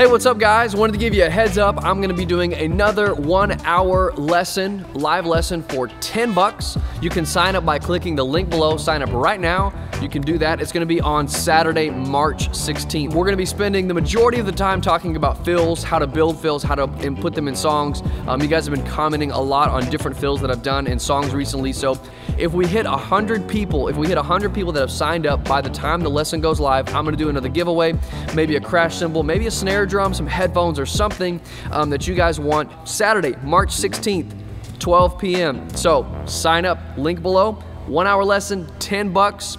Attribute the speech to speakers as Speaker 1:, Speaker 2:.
Speaker 1: Hey, what's up guys? Wanted to give you a heads up. I'm gonna be doing another one hour lesson, live lesson for 10 bucks. You can sign up by clicking the link below. Sign up right now. You can do that. It's gonna be on Saturday, March 16th. We're gonna be spending the majority of the time talking about fills, how to build fills, how to put them in songs. Um, you guys have been commenting a lot on different fills that I've done in songs recently. So if we hit 100 people, if we hit 100 people that have signed up by the time the lesson goes live, I'm gonna do another giveaway, maybe a crash cymbal, maybe a snare drum, some headphones, or something um, that you guys want. Saturday, March 16th, 12 p.m. So sign up, link below. One hour lesson, 10 bucks.